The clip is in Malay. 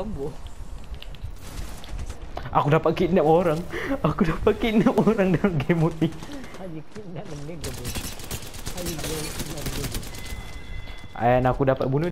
combo. Aku dapat kidnap orang. Aku dapat kidnap orang dalam game mode ni Haji kidnap dan nega bro. Haji kidnap dan nega Dan aku dapat bunuh